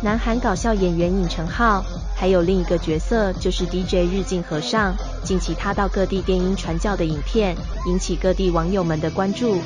南韩搞笑演员尹成浩，还有另一个角色就是 DJ 日进和尚，近期他到各地电音传教的影片，引起各地网友们的关注。